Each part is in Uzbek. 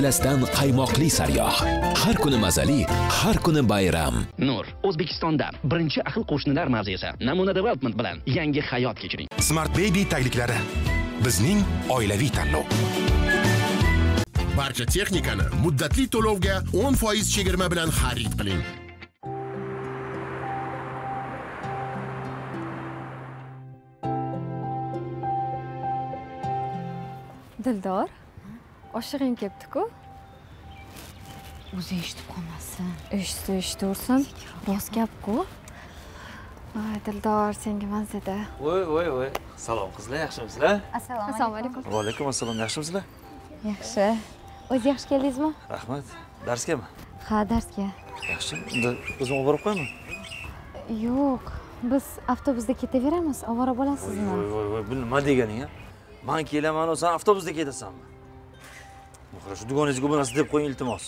oilasidan qaymoqli sariyog' har kuni mazali har kuni bayram. Nur o'zbekistonda birinchi ahil qo'shnilar mavzesi namuna development bilan yangi hayot kechiring. Smart baby tagliklari bizning oilaviy tanlov. Barcha texnikani muddatli to'lovga 10% chegirma bilan xarid qiling. Dildor oshig'ing kelibdi-ku o'zi eshitib qolmasin eshitsa eshitaversin rost gap-ku voy dildor senga mazada voy voy voy salom qizlar yaxshimisizlar assalomu alaykum. va alaykum assalom yaxshimisizlar yaxshi o'zi yaxshi keldingizmi rahmat. Darsgami ha darsga. Yaxshi. Unda o'zim olib borib qo'yaman. Yo'q. Biz avtobusda ketaveramiz. Ovora bo'lasizmi? Voy voy voy bu nima deganing a man kelamanu san avtobusda ketasanmi shu dugonangizga bo'lmasa deb qo'ying iltimos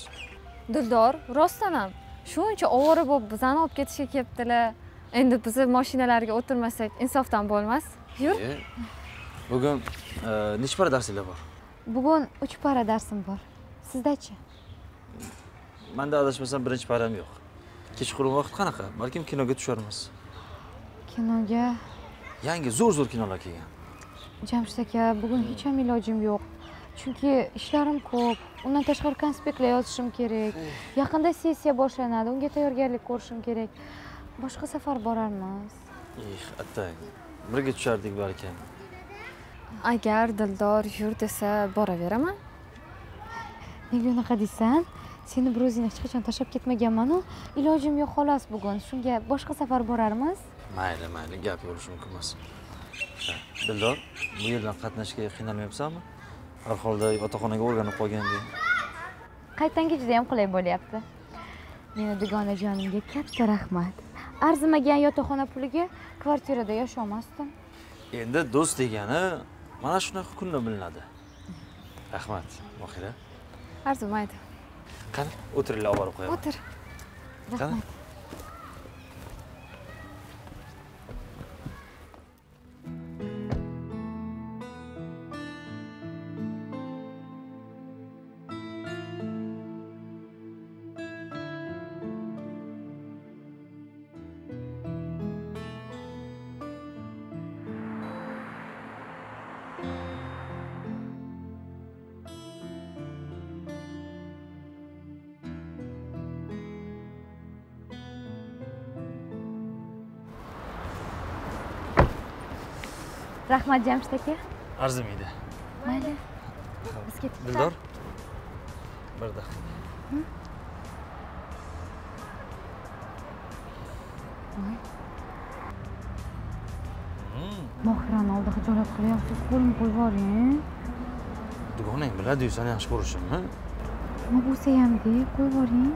dildor rostdan ham shuncha ovora bo'lib bizani olib ketishga kelibdilar endi bizni mashinalarga o'tirmasak insofdan bo'lmas yur bugun nechi para darsinglar bor bugun uch para darsim bor sizdachi manda adashmasam birinchi param yo'q kechqurun vaqt qanaqa balkim kinoga tusharmiz kinoga yangi zo'r zo'r kinolar kelgan jamshid aka bugun hech ham ilojim yo'q chunki ishlarim ko'p. Undan tashqari konspektlar yozishim kerak. Yaqinda sessiya boshlanadi. Unga tayyorgarlik ko'rishim kerak. Boshqa safar borarmiz? Ih attang birga tushardik balkim agar dildor yur desa boraveraman. Nega unaqa deysan? Seni bir o'zing hech qachon tashlab ketmaganmanu ilojim yo'q xolos bugun. Shunga boshqa safar borarmiz? Mayli mayli gap bo'lishi mumkin emas. Ha, dildor bu yerdan qatnashga qiynalmayapsanmi har holda yotoqxonaga o'rganib qolgandek qaytanga juda yam qulay bo'lyapti. Meni dugonajonimga katta rahmat. Arzimagan yotoqxona puliga kvartirada yasholmasdim endi do'st degani mana shunaqa kunda bilinadi. Rahmat mohira. Arzimaydi. Qani o'tiringlar olib borib qo'yaman. O'tir. Qani rahmat jamshid aka arzimaydi mayli biz ketdik dildor bir daqiqa mohirani oldida hijolat qilyapsiz qo'lni qo'yib yuboring dugonang biladiyu sani yaxshi ko'rishimni nima bo'lsa ham de qo'yib yuboring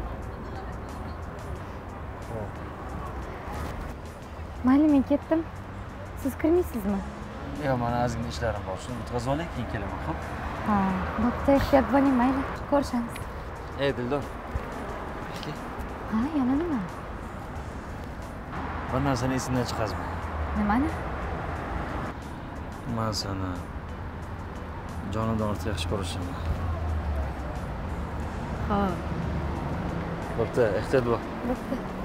mayli men ketdim siz kirmaysizmi yo'q mani ozgina ishlarim bor shuni bitkazib olay keyin kelaman xo'p ha? Bo'pti ehtiyot bo'ling mayli ko'rishamiz ey dildor ha yana nima bir narsani esingdan chiqazma nimani man seni jonimdan ortiq yaxshi ko'rishimni ha bo'pti ehtiyot bo'l bo'pti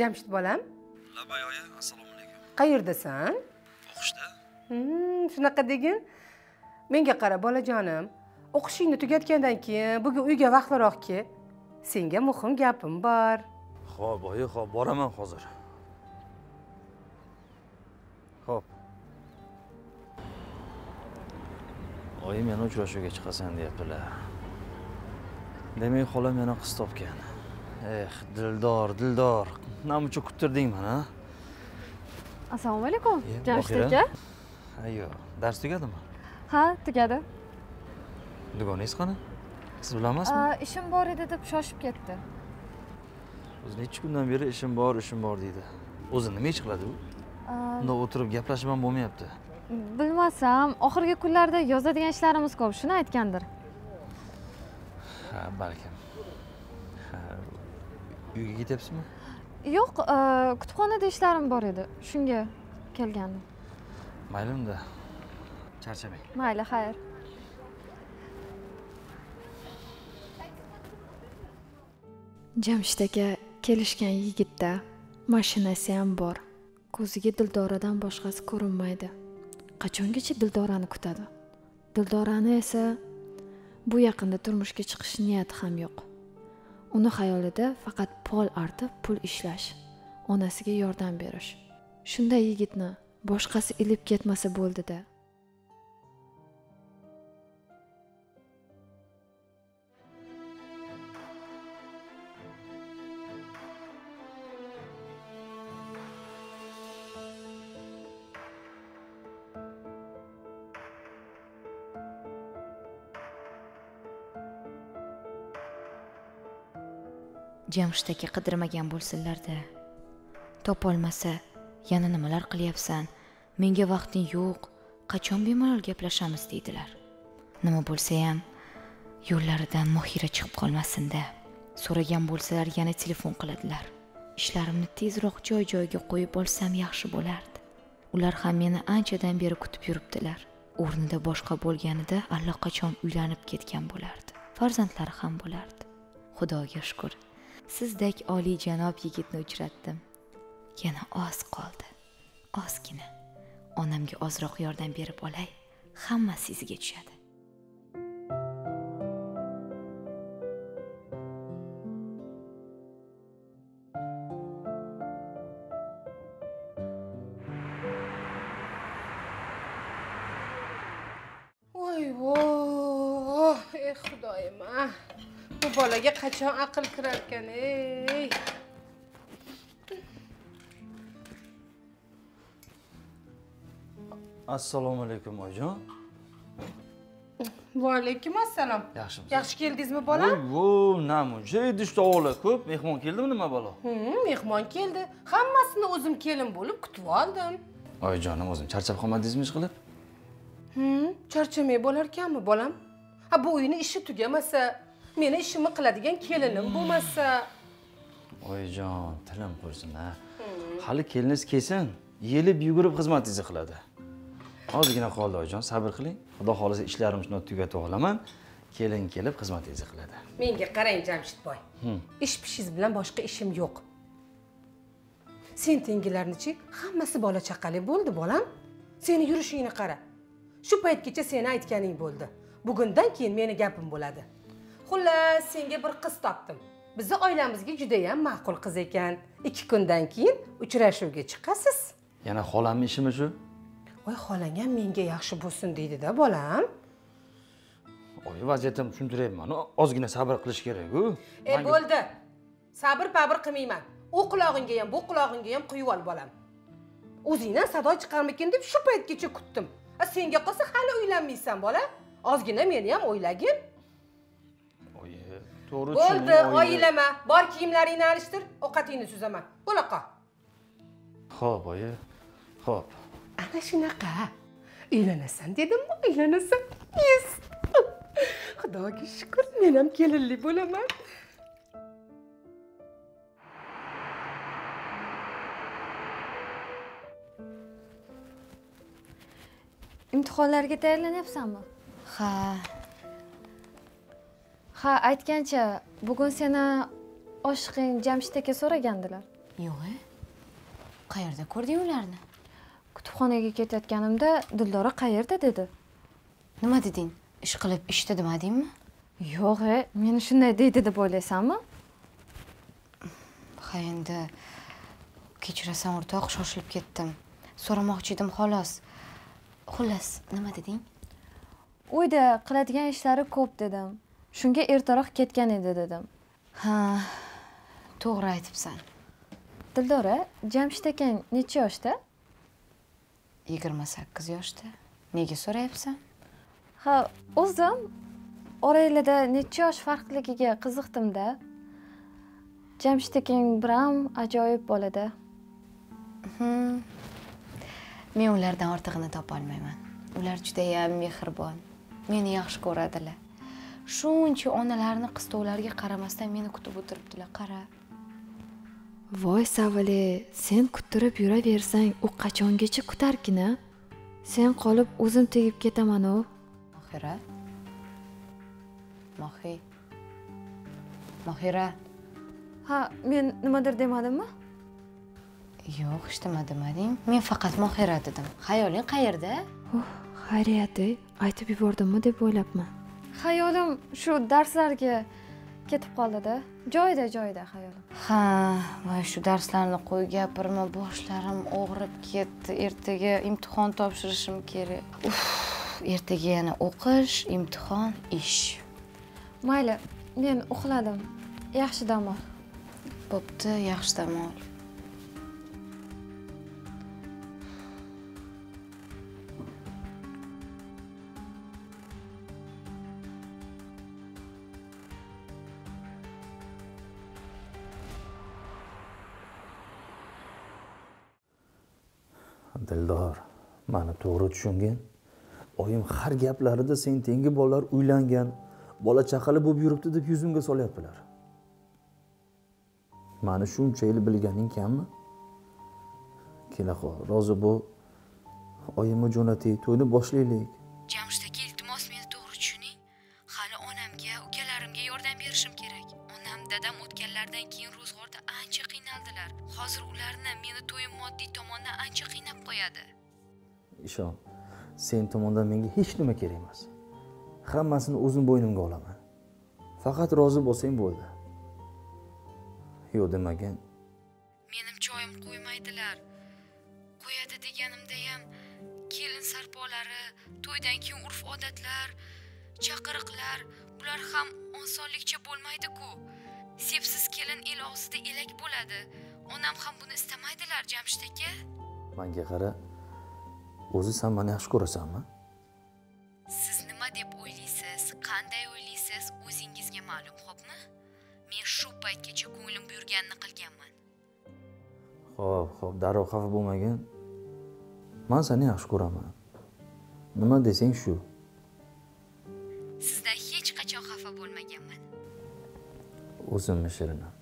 jamshid bolam. Labay oyi assalomu alaykum. Qayerdasan? O'qishda. Hmm, shunaqa degin. Menga qara bolajonim o'qishingni tugatgandan keyin bugun uyga vaqtliroq kel senga muhim gapim bor. Ho'p oyi ho'p boraman hozir. Ho'p oyim yana uchrashuvga chiqasan deyaptilar. Demak xolam yana qiz topgan eh dildor dildor. Namuncha kuttirding mani a? assalomu alaykum. Jamshid aka ayyo dars tugadimi? Ha tugadi. Dugonangiz qani? Siz bilan emasmi Aa, ishim bor edi deb shoshib ketdi. O'zi necha kundan beri ishim bor ishim bor deydi. O'zi nima ish qiladi u? Bundoq o'tirib gaplashib ham bo'lmayapti. Bilmasam oxirgi kunlarda yozadigan ishlarimiz ko'p shuni aytgandir. Ha balkim uyga ketyapsizmi? Yo'q e, kutubxonada ishlarim bor edi. Shunga kelgandim. Mayli unda charchamang. Mayli xayr. Jamshid aka kelishgan yigitda mashinasi ham bor. Ko'ziga dildoradan boshqasi ko'rinmaydi. Qachongacha dildorani kutadi? Dildorani esa bu yaqinda turmushga chiqish niyati ham yo'q uni xayolida faqat pol artib pul ishlash onasiga yordam berish. Shunday yigitni boshqasi ilib ketmasa bo'ldida. Jamshid aka qidirmagan bo'lsinlarda. Topolmasa yana nimalar qilyapsan? Menga vaqting yo'q qachon bemalol gaplashamiz deydilar. Nima bo'lsa ham yo'llaridan mohira chiqib qolmasinda. So'ragan bo'lsalar yana telefon qiladilar. Ishlarimni tezroq joy joyiga qo'yib olsam yaxshi bo'lardi. Ular ham meni anchadan beri kutib yuribdilar. O'rnida boshqa bo'lganida allaqachon uylanib ketgan bo'lardi. Farzandlari ham bo'lardi. Xudoga shukur sizdek oliyjanob yigitni uchratdim. Yana oz qoldi. Ozgina. Onamga ozroq yordam berib olay hammasi iziga tushadi. Voy voy ey xudoyim a bolaga qachon aql kirarkan ey? Assalomu alaykum oyijon. Va alaykum assalom. Yaxshimisiz? Yaxshi keldingizmi bolam voy namuncha idishda ovla ko'p. Mehmon keldimi nima balo mehmon keldi. Hammasini o'zim kelin bo'lib kutib oldim. Oyijonim o'zim charchab qolmadingizmi ish qilib? Charchamay bo'larkanmi bolam? Ha bu uyni ishi tugamasa meni ishimni qiladigan kelinim bo'lmasa. Oyijon tilim qursin ha. Hali keliniz kelsin yelib yugurib xizmatingizni qiladi. Ozgina qoldi oyijon sabr qiling. Xudo xohlasa ishlarimni tugatib olaman. Kelin kelib xizmatingizni qiladi. Menga qarang jamshidboy. Ish pishingiz bilan boshqa ishim yo'q. Sen tengilarnichi hammasi bola chaqali bo'ldi bolam. Seni yurishingni qara. Shu paytgacha seni aytganing bo'ldi. Bugundan keyin meni gapim bo'ladi xullas senga bir qiz topdim. Bizni oilamizga judayam ma'qul qiz ekan. Ikki kundan keyin uchrashuvga chiqasiz. Yana xolamni ishimi shu? Voy xolang ham menga yaxshi bo'lsin deydida bolam. Oyi vaziyatimni tushuntiryapman ozgina sabr qilish kerak-ku e bo'ldi. Sabr pabr qilmayman. U qulog'ingga ham bu qulog'ingga ham quyib ol bolam. O'zingdan sado chiqarmikin deb shu paytgacha kutdim. A senga qolsa hali uylanmaysan bola. Ozgina meni ham o'ylagin to'g'ri bo'ldi tushuning, oyi. oylama bor kiyimlaringni alishtir ovqatingni suzaman. Bo'la qol ho'p oyi. Ho'p ana shunaqa. Uylanasan dedimmi uylanasan. Yes. Xudoga shukur men ham kelinli bo'laman. Imtihonlarga tayyorlanyapsanmi? Ha ha aytgancha bugun seni oshiqing jamshid aka so'ragandilar. Yo'q e qayerda ko'rding ularni? Kutubxonaga ketayotganimda dildora qayerda dedi. Nima deding? Ish qilib ishda demadingmi yo'q e meni shunday deydi deb o'ylaysanmi? Ha endi kechirasan o'rtoq shoshilib ketdim. So'ramoqchi edim xolos. Xullas nima deding? Uyda qiladigan ishlari ko'p dedim shunga ertaroq ketgan edi dedim. Ha to'g'ri aytibsan. Dildora jamshid akang necha yoshda? Yigirma sakkiz yoshda. Nega so'rayapsan? Ha o'zim oranglarda necha yosh farqligiga qiziqdimda jamshid akang biram ajoyib bolada men ulardan ortig'ini topolmayman. Ular judayam mehribon. Meni yaxshi ko'radilar shuncha onalarni qistovlariga qaramasdan meni kutib o'tiribdilar. Qara. Voy savali sen kuttirib yuraversang u qachongacha kutarkin a sen qolib o'zim tegib ketamanu. Mohira. Mohi. Mohira. Ha men nimadir demadimmi yo'q hech nima demading men faqat mohira dedim. Xayoling qayerda? Uh xayriyat ey aytib yubordimmi deb o'ylabman xayolim shu darslarga ketib qoldida. Joyida joyida xayolim. Ha voy shu darslarni qo'y gapirma boshlarim og'rib ketdi. Ertaga imtihon topshirishim kerak. Uf ertaga yana o'qish imtihon ish. Mayli men uxladim. Yaxshi dam ol. Bo'pti yaxshi dam ol dildor mani to'g'ri tushungin. Oyim har gaplarida sen tengi bolalar uylangan bola chaqali bo'lib yuribdi deb yuzimga solyaptilar. Mani shuncha yil bilganing kammi? Kelaqol rozi bo'l. Oyimni jo'nating to'yni boshlaylik. Jamshid ishon. Sen tomondan menga hech nima kerak emas. Hammasini o'zim bo'ynimga olaman. Faqat rozi bo'lsang bo'ldi. Yo'q demagin. Menimcha oyim qo'ymaydilar qo'yadi deganimda ham kelin sarpolari to'ydan keyin urf odatlar chaqiriqlar bular ham osonlikcha bo'lmaydi-ku. Sepsiz kelin el og'zida elak bo'ladi. Onam ham buni istamaydilar jamshid aka. Manga qara o'zi san mani yaxshi ko'rasanmi? Siz nima deb o'ylaysiz? Qanday o'ylaysiz? O'zingizga ma'lum xo'pmi? Men shu paytgacha ko'nglim buyurganini qilganman. Ho'p ho'p darrov xafa bo'lmagin. Man seni yaxshi ko'raman. Nima desang shu. Sizdan hech qachon xafa bo'lmaganman. O'zimni shirinim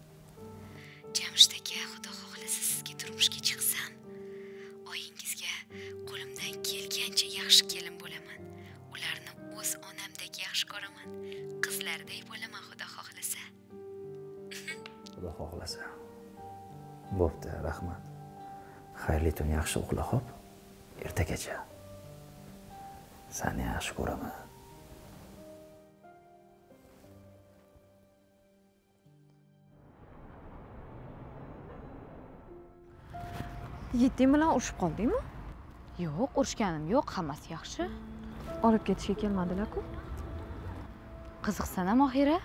bo'pti rahmat. Xayrli tun yaxshi uxla xo'p. Ertagacha. Sani yaxshi ko'raman. Yigitning bilan urushib qoldingmi? Yo'q urushganim yo'q hammasi yaxshi. Olib ketishga kelmadilar-ku. Qiziqsana mohira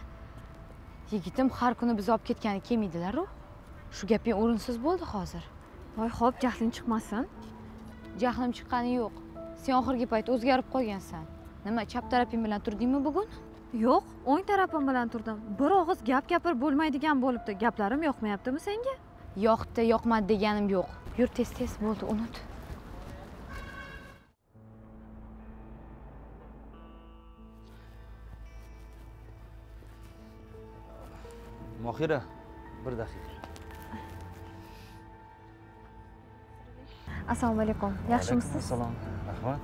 yigitim har kuni bizni olib ketgani kelmaydilaru shu gaping o'rinsiz bo'ldi hozir. Voy xo'p jahling chiqmasin. Jahlim chiqqani yo'q. Sen oxirgi payt o'zgarib qolgansan. Nima chap tarafing bilan turdingmi bugun? Yo'q o'ng tarafim bilan turdim. Bir og'iz gap gapirib bo'lmaydigan bo'libdi. Gaplarim yoqmayaptimi senga? Yoqdi yoqmadi deganim yo'q. Yur tez tez bo'ldi unut. Mohira bir daqiqa assalomu alaykum. Yaxshimisiz? assalom. Rahmat.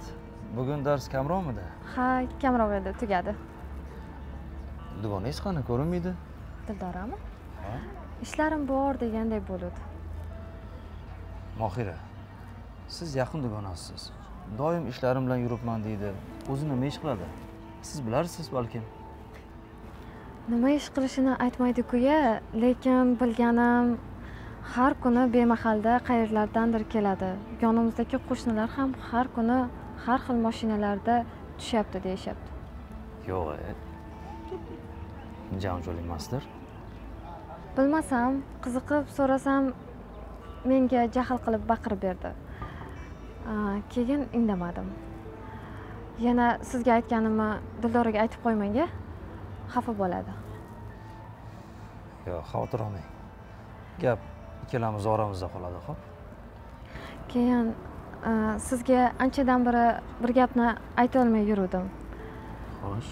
Bugun dars kamroqmidi ha kamroq edi tugadi. Dugonangiz qani ko'rinmaydi. Dildorami? Ishlarim bor degandek bo'ladi mohira siz yaqin dugonasisiz doim ishlarim bilan yuribman deydi. O'zi nima ish qiladi? Siz bilarsiz balkim. Nima ish qilishini aytmaydi-ku-ya lekin bilganim har kuni bemahalda qayerlardandir keladi. Yonimizdagi qo'shnilar ham har kuni har xil mashinalarda tushyapti deyishyapti. Yo'q e janjal emasdir. Bilmasam qiziqib so'rasam menga jahl qilib baqirib berdi. Keyin indamadim. Yana sizga aytganimni dildoraga aytib qo'ymang a xafa bo'ladi. Yo'q xavotir olmang. Gap ikkalamiz oramizda qoladi xo'p? Keyin e, sizga anchadan beri bir gapni aytolmay yuruvdim. Xo'sh.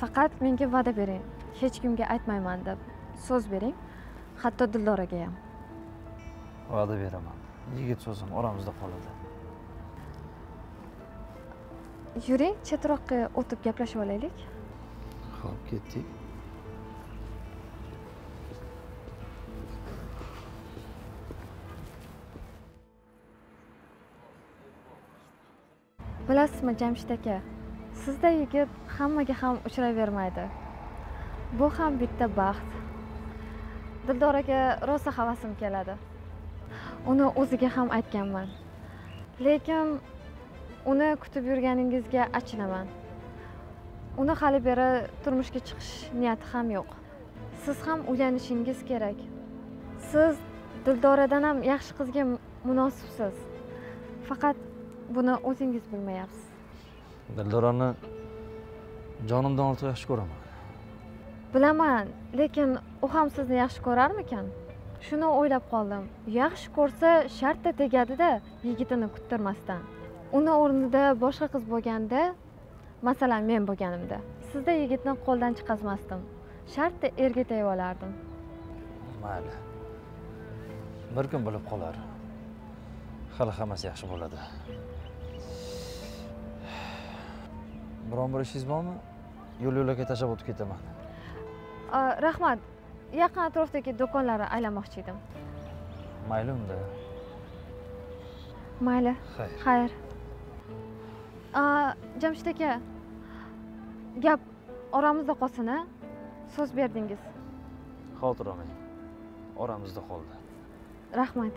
Faqat menga va'da bering hech kimga aytmayman deb so'z bering hatto dildoraga ham. Va'da beraman. Yigit so'zim oramizda qoladi. Yuring chetroqqa o'tib gaplashib olaylik. Ho'p ketdik bilasizmi jamshid aka? Sizday yigit hammaga ham uchrayvermaydi bu ham bitta baxt. Dildoraga rosa havasim keladi. Uni o'ziga ham aytganman. Lekin uni kutib yurganingizga achinaman. Uni hali beri turmushga chiqish niyati ham yo'q. Siz ham uylanishingiz kerak. Siz dildoradan ham yaxshi qizga munosibsiz. Faqat buni o'zingiz bilmayapsiz. Dildorani jonimdan ortiq yaxshi ko'raman. Bilaman lekin u ham sizni yaxshi ko'rarmikan? Shuni o'ylab qoldim. Yaxshi ko'rsa shartta tegadida yigitini kuttirmasdan. Uni o'rnida boshqa qiz bo'lganda masalan men bo'lganimda sizda yigitni qo'ldan chiqazmasdim. Shartta erga tegib olardim. Mayli. Bir kun bilib qolar. Hali hammasi yaxshi bo'ladi biron bir ishingiz bormi? Yo'l yo'lakay tashlab o'tib ketaman. Rahmat. Yaqin atrofdagi do'konlarni aylanmoqchi edim. Mayli unda mayli. Xayr. Xayr. A, jamshid aka gap oramizda qolsin a? So'z berdingiz. Xavotir olmang oramizda qoldi. Rahmat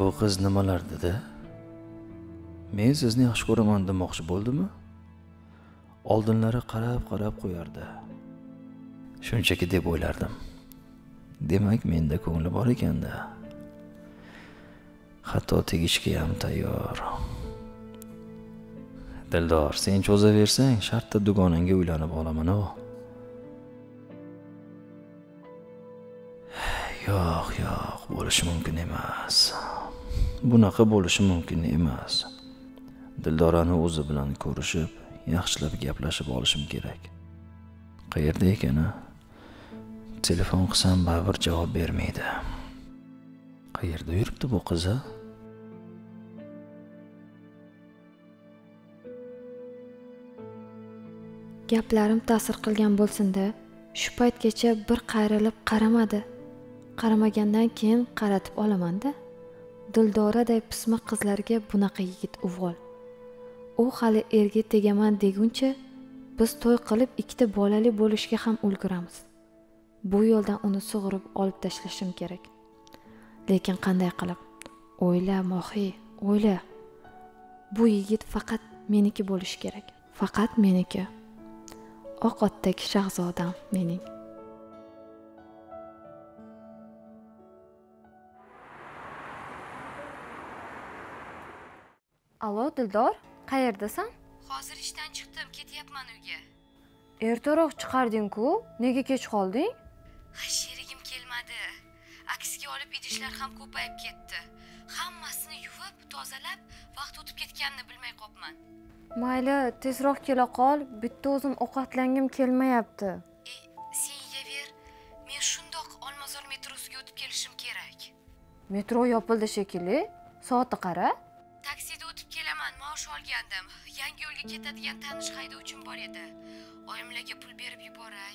bu qiz nimalar dedi? Men sizni yaxshi ko'raman demoqchi bo'ldimi oldinlari qarab qarab qo'yardi. Shunchaki deb o'ylardim. Demak menda ko'ngli bor ekanda hatto tegishga ham tayyor. Dildor sen cho'zaversang shartta dugonangga uylanib olaman u yo'q yo'q bo'lishi mumkin emas. Bunaqa bo'lishi mumkin emas. Dildorani o'zi bilan ko'rishib yaxshilab gaplashib olishim kerak. Qayerda ekan a? Telefon qilsam baribir javob bermaydi. Qayerda yuribdi bu qiz a? Gaplarim ta'sir qilgan bo'lsinda shu paytgacha bir qayrilib qaramadi. Qaramagandan keyin qaratib olamanda. Dildoraday pismiq qizlarga bunaqa yigit uvol. U hali erga tegaman deguncha biz to'y qilib ikkita bolali bo'lishga ham ulguramiz. Bu yo'ldan uni sug'urib olib tashlashim kerak. Lekin qanday qilib? O'yla mohiy o'yla. Bu yigit faqat meniki bo'lishi kerak. Faqat meniki. Oq otdagi shahzodam mening. Allo dildor qayerdasan? Hozir ishdan chiqdim ketyapman uyga. Ertaroq chiqarding-ku nega kech qolding? Sherigim kelmadi. Aksiga olib idishlar ham ko'payib ketdi. Hammasini yuvib tozalab vaqt o'tib ketganini bilmay qolibman mayli tezroq kela qol bitta o'zim ovqatlangim kelmayapti. E sen yeyaver men shundoq olmazor metrosiga o'tib kelishim kerak. Metro yopildi shekilli. Soatni qara olgandim yangi yo'lga ketadigan tanish haydovchim bor edi. Oyimlarga pul berib yuboray.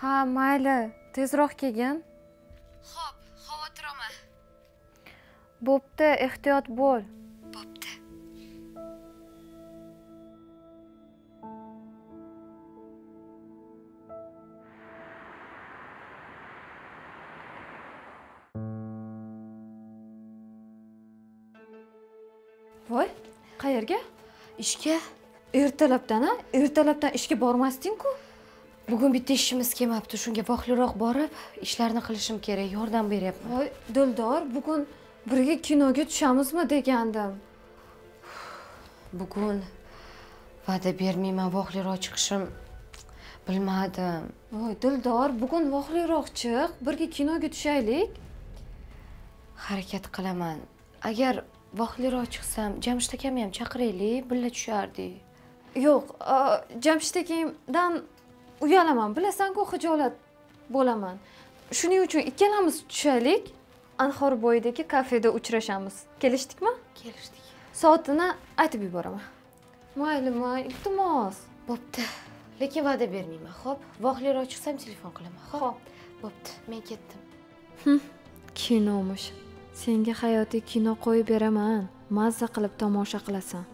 Ha mayli tezroq kelgin. Ho'p xavotir olma bo'pti ehtiyot bo'l ishga? Ertalabdan a ertalabdan ishga bormasding-ku. Bugun bitta ishimiz kelmabdi shunga vaqtliroq borib ishlarni qilishim kerak yordam beryapman. Voy dildor bugun birga kinoga tushamizmi degandim. Bugun va'da bermayman vohliroq chiqishim bilmadim. Voy dildor bugun vohliroq chiq birga kinoga tushaylik. Harakat qilaman. Agar vohliroq chiqsam jamshid akamni ham chaqiraylik birga tushardik. Yo'q jamshid akamdan uyalaman. Bilasan-ku xijolat bo'laman. Shuning uchun ikkalamiz tushaylik. Anhor bo'yidagi kafeda uchrashamiz. Kelishdikmi? Kelishdik. Soatini aytib yuboraman. Mayli mayli iltimos. Bo'pti. Lekin va'da bermayman xo'p? Vohliroq chiqsam telefon qilaman Xo'p. bo'pti men ketdim. Kinomish senga hayotiy kino qo'yib beraman. Mazza qilib tomosha qilasan.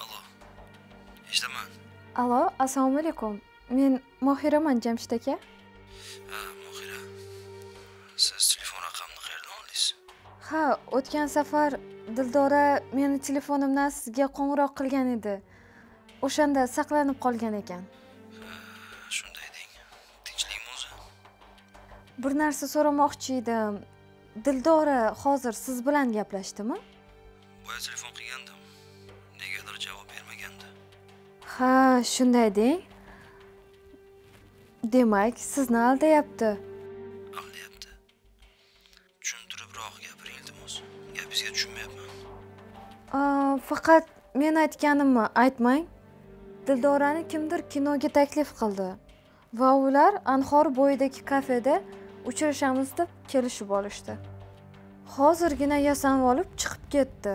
Allo. Eshitaman. Allo assalomu alaykum. Men mohiraman jamshid aka. Ha mohira. Siz telefon raqamni qayerdan oldingiz? Ha o'tgan safar dildora meni telefonimdan sizga qo'ng'iroq qilgan edi o'shanda saqlanib qolgan ekan. Shunday deng tinchlikmi o'zi bir narsa so'ramoqchi edim. Dildora hozir siz bilan gaplashdimi boya telefon qilgandim. Negadir javob bermagandi. Ha shunday deng. Demak sizni aldayapti. Aldayapti. Tushuntiribroq gapiring iltimos gapingizga tushunmayapman faqat men aytganimni aytmang dildorani kimdir kinoga taklif qildi va ular anhor bo'yidagi kafeda uchrashamiz deb kelishib olishdi. Hozirgina yasanib olib chiqib ketdi.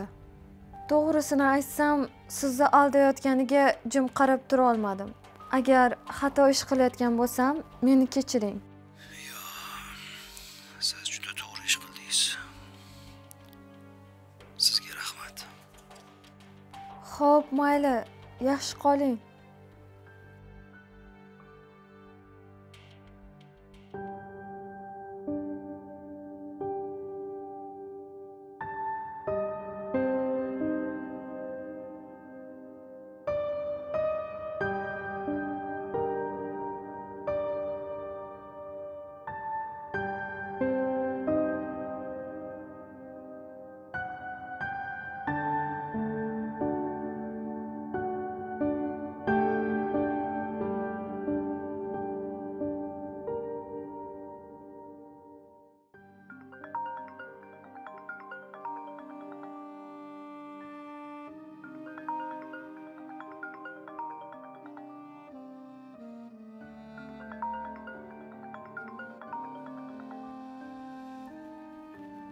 To'g'risini aytsam sizni aldayotganiga jim qarab tura olmadim. Agar xato ish qilayotgan bo'lsam meni kechiring. Siz juda to'g'ri ish qildingiz. Sizga rahmat. Xo'p, mayli yaxshi qoling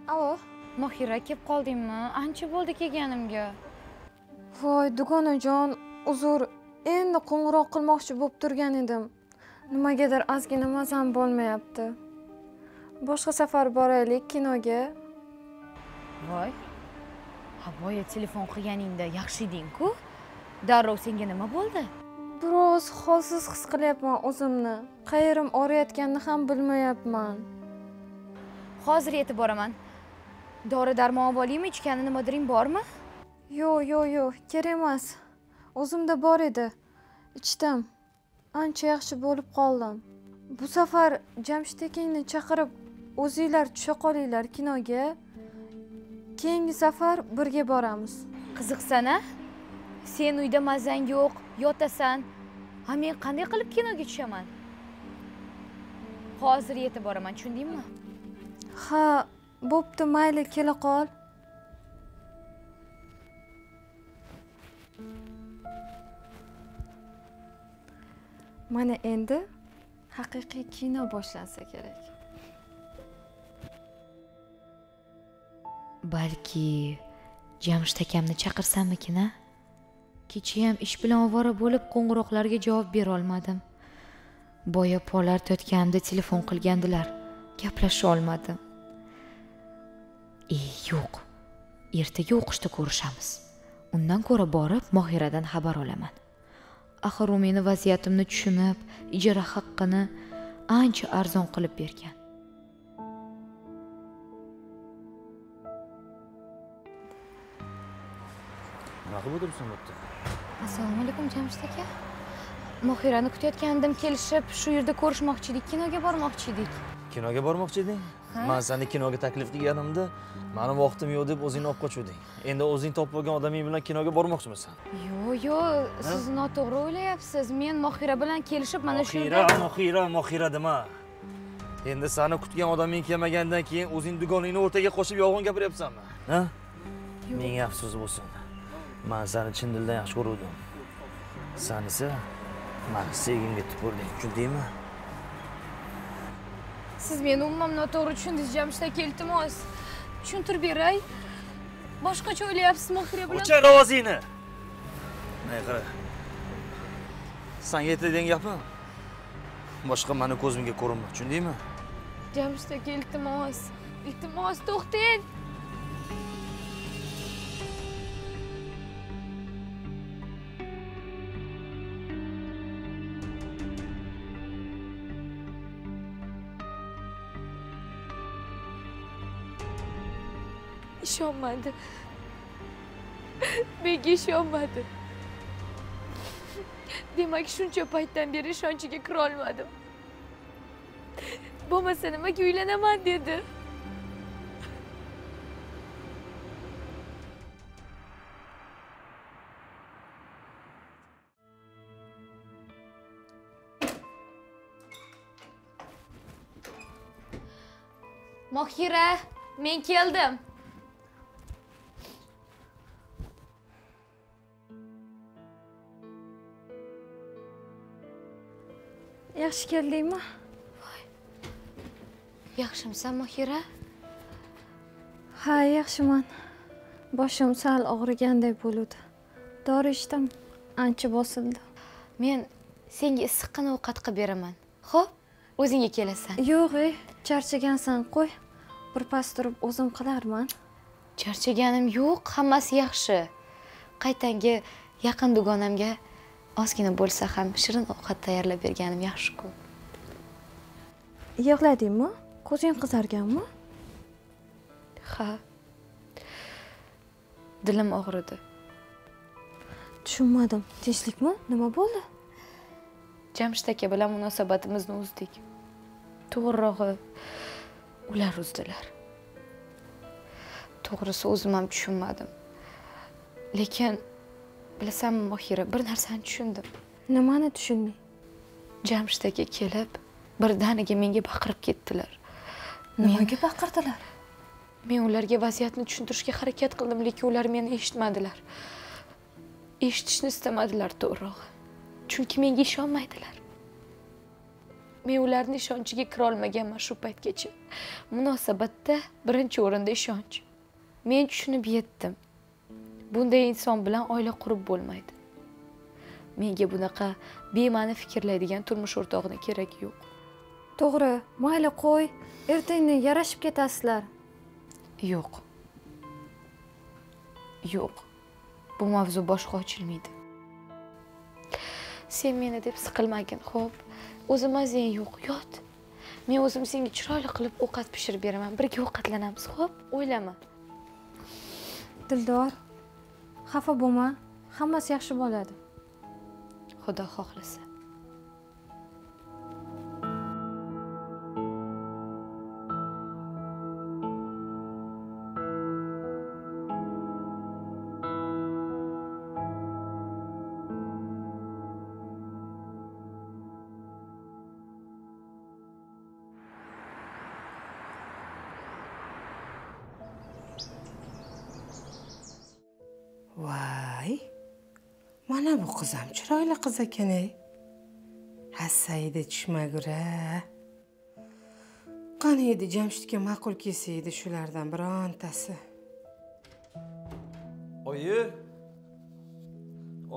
allo mohira kelib qoldingmi ancha bo'ldi kelganimga voy dugonajon uzr endi qo'ng'iroq qilmoqchi bo'lib turgan edim nimagadir ozgina mazam bo'lmayapti boshqa safar boraylik kinoga voy ha boya telefon qilganingda yaxshi eding-ku darrov senga nima bo'ldi biroz holsiz his qilyapman o'zimni qayerim og'riyotganini ham bilmayapman hozir yetib boraman dori darmon olib olaymi ichgani nimadiring bormi? Yo'q yo'q yo'q kerak emas. O'zimda bor edi. Ichdim. Ancha yaxshi bo'lib qoldim. Bu safar jamshid akangni chaqirib o'zinglar tusha qolinglar kinoga. Keyingi safar birga boramiz. Qiziqsan a sen uyda mazang yo'q yotasan. Ha men qanday qilib kinoga tushaman? Hozir yetib boraman tushundingmi? Ha bo'pti mayli kela qol. Mana endi haqiqiy kino boshlansa kerak. Balki jamshid akamni chaqirsammikin a kechayam ish bilan ovora bo'lib qo'ng'iroqlarga javob berolmadim boya polar yotganimda telefon qilgandilar. Gaplasha olmadim. E yo'q. Ertaga o'qishda ko'rishamiz. Undan ko'ra borib mohiradan xabar olaman. Axir u meni vaziyatimni tushunib ijara haqqini ancha arzon qilib bergan. Nima qilib o'tiribsan bu yerda? Assalomu alaykum jamshid aka. Mohirani kutayotgandim kelishib shu yerda ko'rishmoqchi edik kinoga bormoqchi edik kinoga bormoqchi eding. Man seni kinoga taklif qilganimda mani vaqtim yo'q deb o'zingni olib qochuvding endi o'zing topib olgan odaming bilan kinoga bormoqchimisan? Yo'q yo'q. Siz noto'g'ri o'ylayapsiz. Men mohira bilan kelishib mana mohira shunday mohira mohira dema. Endi sani kutgan odaming kelmagandan keyin o'zing dugoningni o'rtaga qo'shib yolg'on gapiryapsanmi? Ha? Menga afsus bo'lsin. Man seni chin dildan yaxshi ko'ruvdim. San esa mani sevgimga tupurding tushundingmi siz meni umuman noto'g'ri tushundingiz jamshid aka iltimos tushuntirib beray. Boshqacha o'ylayapsiz mohira bilan? O'chir ovozingni mana qara sanga aytadigan gapim. Boshqa mani ko'zimga ko'rinma tushundingmi jamshid aka iltimos iltimos to'xtang ishonmadi menga ishonmadi demak shuncha paytdan beri ishonchiga kirolmadim bo'lmasa nimaga uylanaman dedi. Mohira men keldim. Yaxshi keldingmi? Yaxshimisan mohira ha yaxshiman. Boshim sal og'rigandek bo'ludi dori ichdim ancha bosildi. Men senga issiqqina ovqat qilib beraman. Xo'p o'zingga kelasan. Yo'q ey charchagansan qo'y. Birpas turib o'zim qilarman. Charchaganim yo'q hammasi yaxshi. Qaytanga yaqin dugonamga ozgina bo'lsa ham shirin ovqat tayyorlab berganim yaxshi-ku. Yig'ladingmi? Ko'zing qizarganmi? Ha. Dilim og'ridi. Tushunmadim. Tinchlikmi? Nima bo'ldi? Jamshid aka bilan munosabatimizni uzdik. To'g'rirog'i ular uzdilar. To'g'risi o'zim ham tushunmadim. Lekin bilasanmi mohira bir narsani tushundim. Nimani tushunding jamshid aka kelib birdaniga menga baqirib ketdilar. Nimaga baqirdilar? Men ularga vaziyatni tushuntirishga harakat qildim lekin ular meni eshitmadilar. Eshitishni istamadilar to'g'rirog'i chunki menga ishonmaydilar. Men ularni ishonchiga kirolmaganman shu paytgacha. Munosabatda birinchi o'rinda ishonch. Men tushunib yetdim bunday inson bilan oila qurib bo'lmaydi. Menga bunaqa bema'ni fikrlaydigan turmush o'rtog'ini keragi yo'q. To'g'ri mayli qo'y. Ertaga yarashib ketasizlar. Yo'q. Yo'q. Bu mavzu boshqa ochilmaydi. Sen meni deb siqilmagin xo'p? O'zi mazang yo'q yot. Men o'zim senga chiroyli qilib ovqat pishirib beraman birga ovqatlanamiz xo'p? O'ylama. Dildor xafa bo'lma hammasi yaxshi bo'ladi. Xudo xohlasa. Chiroyli qiz ekan ey. Hassaydi tushmagura qani edi jamshidga ma'qul kelsa edi shulardan birontasi. Oyi.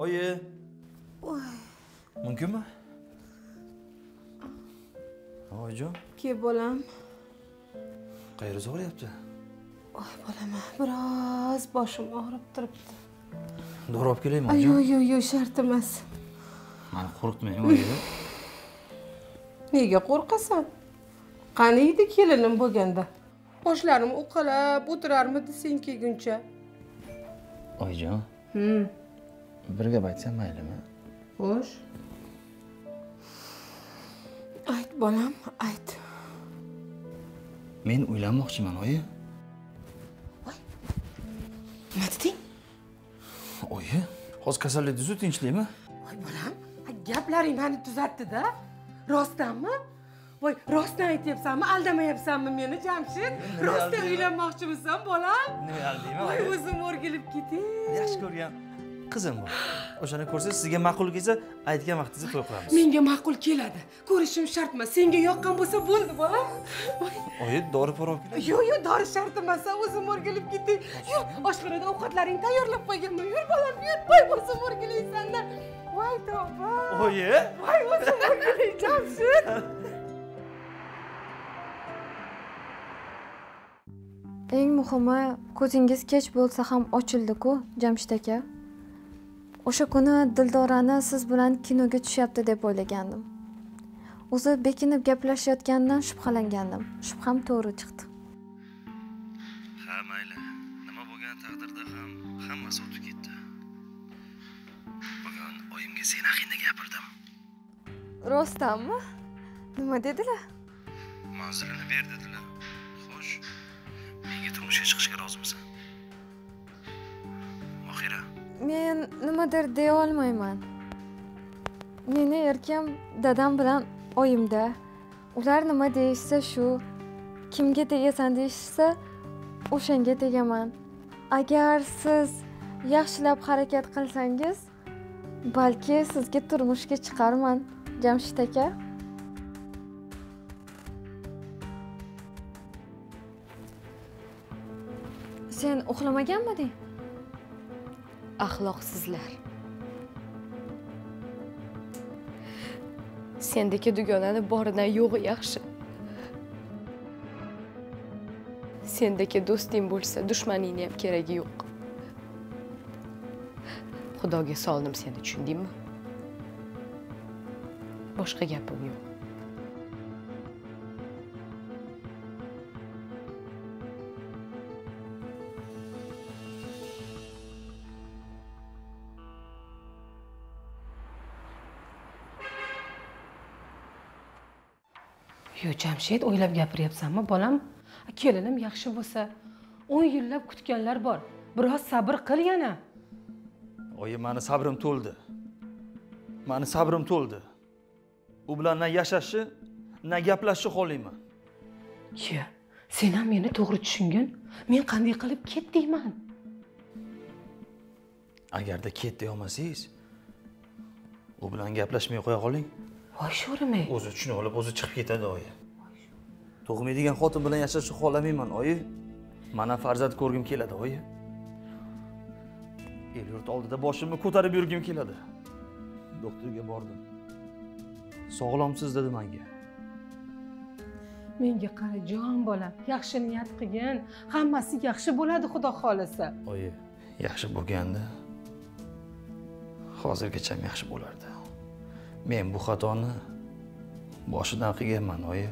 Oyi. Mumkinmi? Oyijon. Ke bolam. Qayeringiz og'riyapti voy bolam biroz boshim og'rib turibdi dori olib kelaymi Ay, oyijon yo'q yo'q yo'q shart emas. Mani qo'rqitmang oyi nega qo'rqasan? Qani edi kelinim bo'lganda? Boshlarim uqalab o'tirarmidi sen kelguncha oyijon. Bir gap aytsam maylimi? Xo'sh. Ayt bolam ayt. Men uylanmoqchiman oyi. Nima deding oyi. Hozir kasallikdingizu tinchlikmi? Voy bolam gaplaring mani tuzatdida. Rostdanmi? Voy rostdan aytyapsanmi aldamayapsanmi meni jamshid? Rostdan uylanmoqchimisan bolam? Nima aldayman? Voy o'zim o'rgilib ketay. Yaxshi ko'rgan qizim bor. O'shani ko'rsangiz sizga ma'qul kelsa aytgan vaqtingizda to'y qilamiz. Menga ma'qul keladi. Ko'rishim shart emas senga yoqqan bo'lsa bo'ldi bolam. Voy oyi dori pora olib keling yo'q yo'q dori shart emas o'zim o'rgilib ketay. Yur oshxonada ovqatlaring tayyorlab qo'yganman yur bolam yur voy o'zim o'rgilaysanda voy tavba oyi? Voy o'zim o'rgilay jamshid eng muhimi ko'zingiz kech bo'lsa ham ochildi-ku jamshid aka o'sha kuni dildorani siz bilan kinoga tushyapti deb o'ylagandim. O'zi bekinib gaplashayotganidan shubhalangandim. Shubham to'g'ri chiqdi. Ha mayli. Nima bo'lgan taqdirda ham hammasi o'tib ketdi. Bugun oyimga sen haqingda gapirdim. Rostdanmi nima dedilar? Manzilini ber dedilar. Xo'sh menga turmushga chiqishga rozimisan mohira men nimadir deya olmayman. Meni erkim dadam bilan oyimda ular nima deyishsa shu kimga tegasan deyishsa o'shanga tegaman. Agar siz yaxshilab harakat qilsangiz balki sizga turmushga chiqarman jamshid aka. Sen uxlamaganmiding? Axloqsizlar. Sendagi dugonani boridan yo'g'i yaxshi. Sendagi do'sting bo'lsa dushmaningni ham keragi yo'q. Xudoga soldim seni tushundingmi? Boshqa gapim yo'q. Yo'q jamshid o'ylab gapiryapsanmi bolam? Kelinim yaxshi bo'lsa o'n yillab kutganlar bor. Biroz sabr qil yana. Oyi mani sabrim to'ldi. Mani sabrim to'ldi. U bilan na yashashni na gaplashishni xohlayman. Iya sen ham meni to'g'ri tushungin. Men qanday qilib ket deyman? Agarda ket deyolmasangiz u bilan gaplashmay qo'ya qoling. Voy sho'rimay o'zi tushunib olib o'zi chiqib ketadi oyi tug'maydigan xotin bilan yashashni xohlamayman oyi. Mana farzand ko'rgim keladi oyi. El yurt oldida boshimni ko'tarib yurgim keladi. Doktorga bordim. Sog'lomsiz dedi menga menga qara jon bolam yaxshi niyat qilgin. Hammasi yaxshi bo'ladi xudo xohlasa. Oyi yaxshi bo'lganda hozirgacha ham yaxshi bo'lardi. Men bu xatoni boshidan qilganman oyi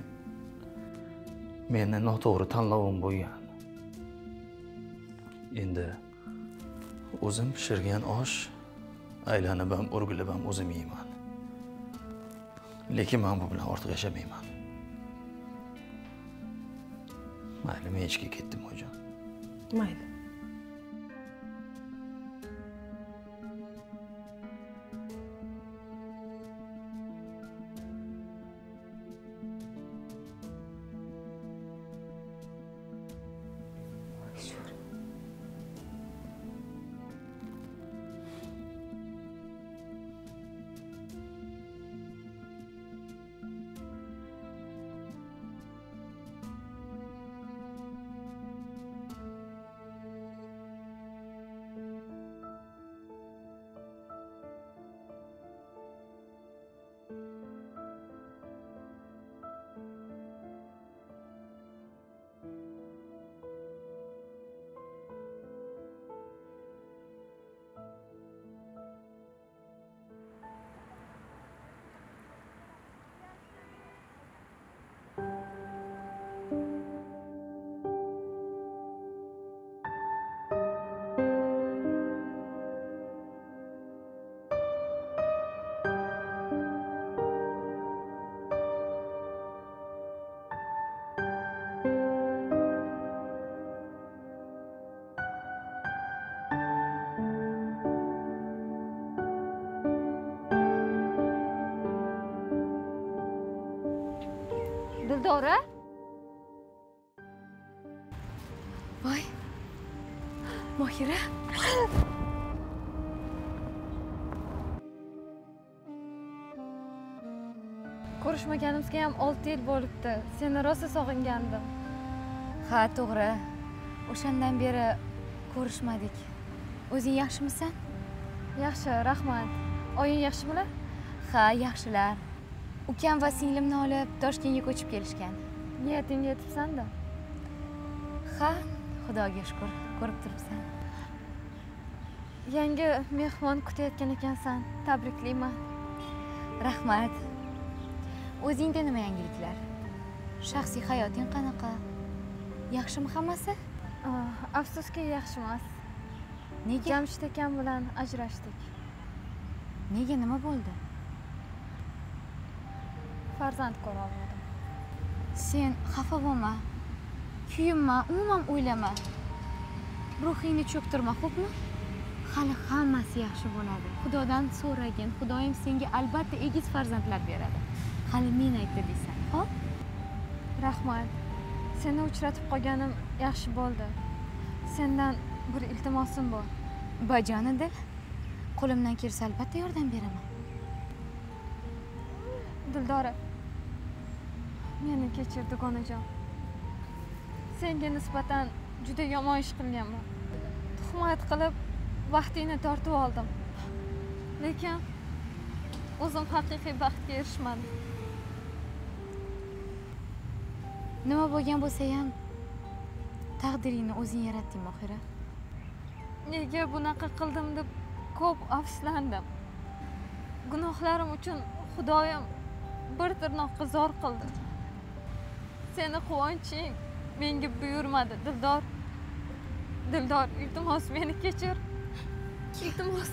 meni noto'g'ri tanlovim bo'lgan. Endi o'zim pishirgan osh aylanib ham o'rgilib ham o'zim yeyman. Lekin man bu bilan ortiq yashamayman. Mayli men ishga ketdim oyijon mayli. Dildora voy mohira ko'rishmaganimizga ham olti yil bo'libdi. Seni rosa sog'ingandim. Ha to'g'ri. O'shandan beri ko'rishmadik. O'zing yaxshimisan? Yaxshi rahmat. Oying yaxshimilar ha yaxshilar ukam va singlimni olib toshkentga ko'chib kelishgan. Niyatingga yetibsanda? Ha xudoga shukur ko'rib turibsan. Yangi mehmon kutayotgan ekansan tabriklayman rahmat. O'zingda nima yangiliklar? Shaxsiy hayoting qanaqa? Yaxshimi hammasi? Ah, afsuski yaxshi emas nega? Jamshid akam bilan ajrashdik. Nega nima bo'ldi farzand ko'ra olmadim. Sen xafa bo'lma kuyinma umuman o'ylama. Ruhingni cho'ktirma xo'pmi? Hali hammasi yaxshi bo'ladi. Xudodan so'ragin xudoyim senga albatta egiz farzandlar beradi. Hali men aytdi deysan hop rahmat. Seni uchratib qolganim yaxshi bo'ldi. Sendan bir iltimosim bor. Bajonidil. Qo'limdan kelsa albatta yordam beraman. Dildora meni kechir dugonajon senga nisbatan juda yomon ish qilganman tuhmat qilib vaqtingni tortib oldim. Lekin o'zim haqiqiy baxtga erishmadim. Nima bo'lgan bo'lsa ham taqdiringni o'zing yaratding mohira nega bunaqa qildim deb ko'p afsuslandim. Gunohlarim uchun xudoyim bir tirnoqqa zor qildi seni quvonching menga buyurmadi. Dildor dildor iltimos meni kechir. Iltimos.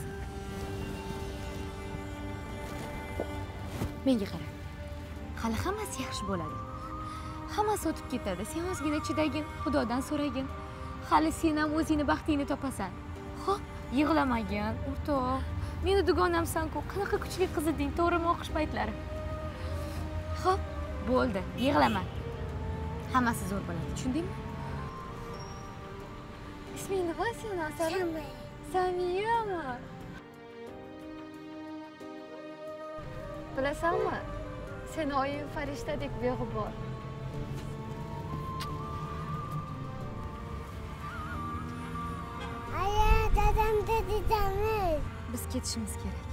Menga qara hali hammasi yaxshi bo'ladi. Hammasi o'tib ketadi. Sen ozgina chidagin xudodan so'ragin. Hali sen ham o'zingni baxtingni topasan. Ho'p yig'lamagin o'rtoq. Meni dugonamsan-ku qanaqa kuchli qiz eding to'g'rimi o'qish paytlari? Ho'p bo'ldi yig'lama hammasi zo'r bo'ladi tushundingmi isming nima seni asalim samiyami bilasanmi seni oying farishtadek beg'ubor Aya, dadamda dedamiz. biz ketishimiz kerak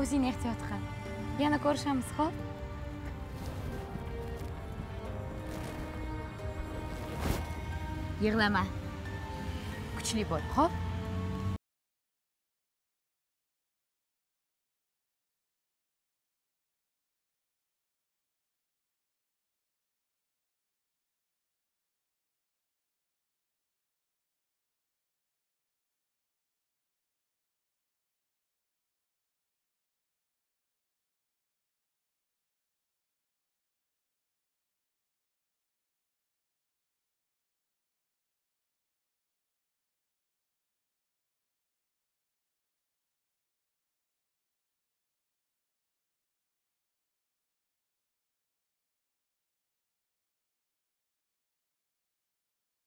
o'zingni ehtiyot qil yana ko'rishamiz xo'p yig'lama. Kuchli bo'l xo'p?